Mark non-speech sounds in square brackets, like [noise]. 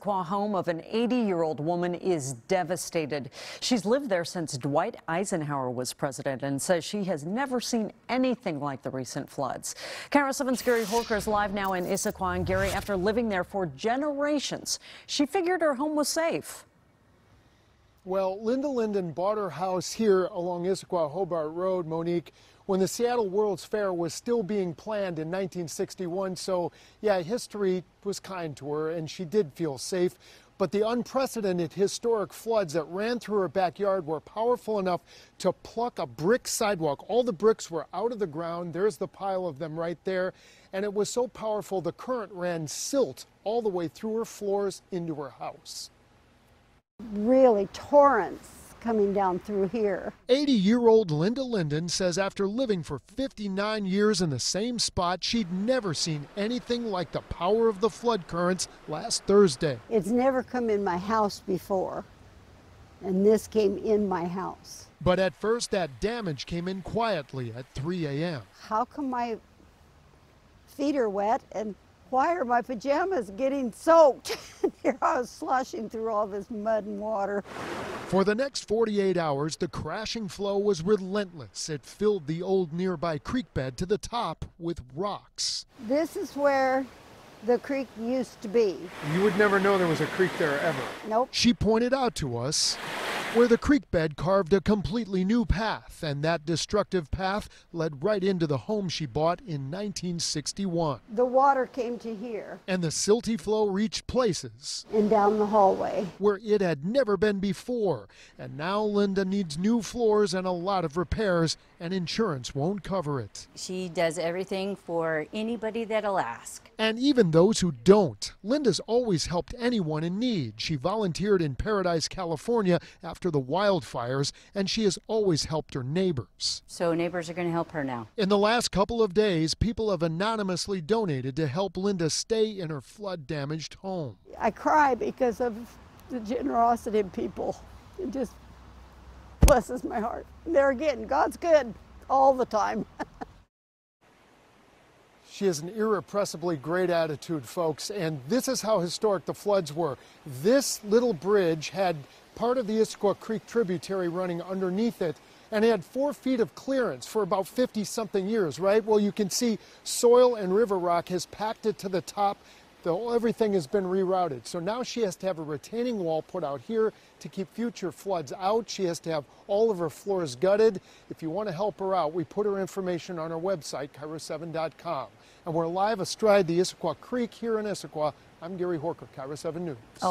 Issaquah home of an 80 year old woman is devastated. She's lived there since Dwight Eisenhower was president and says she has never seen anything like the recent floods. KIRO 7's Gary Horcher is live now in Issaquah. And Gary, after living there for generations, she figured her home was safe. Well, Linda Linden bought her house here along Issaquah Hobart Road, Monique, when the Seattle World's Fair was still being planned in 1961. So, yeah, history was kind to her and she did feel safe. But the unprecedented historic floods that ran through her backyard were powerful enough to pluck a brick sidewalk. All the bricks were out of the ground. There's the pile of them right there. And it was so powerful, the current ran silt all the way through her floors into her house really torrents coming down through here. 80 year old Linda Linden says after living for 59 years in the same spot, she'd never seen anything like the power of the flood currents last Thursday. It's never come in my house before, and this came in my house. But at first, that damage came in quietly at 3 a.m. How come my feet are wet and why are my pajamas getting soaked? [laughs] Here I was sloshing through all this mud and water. For the next 48 hours, the crashing flow was relentless. It filled the old nearby creek bed to the top with rocks. This is where the creek used to be. You would never know there was a creek there ever. Nope. She pointed out to us where the creek bed carved a completely new path, and that destructive path led right into the home she bought in 1961. The water came to here. And the silty flow reached places. And down the hallway. Where it had never been before. And now Linda needs new floors and a lot of repairs, and insurance won't cover it. She does everything for anybody that'll ask. And even those who don't. Linda's always helped anyone in need. She volunteered in Paradise, California after after the wildfires, and she has always helped her neighbors. So neighbors are going to help her now. In the last couple of days, people have anonymously donated to help Linda stay in her flood damaged home. I cry because of the generosity of people. It just blesses my heart. There again, God's good all the time. [laughs] She has an irrepressibly great attitude, folks, and this is how historic the floods were. This little bridge had part of the Issaquah Creek tributary running underneath it, and had four feet of clearance for about 50 something years, right? Well, you can see soil and river rock has packed it to the top. The, everything has been rerouted. So now she has to have a retaining wall put out here to keep future floods out. She has to have all of her floors gutted. If you want to help her out, we put her information on our website, KIRO7.com. And we're live astride the Issaquah Creek here in Issaquah. I'm Gary Horcher, KIRO 7 News. Oh.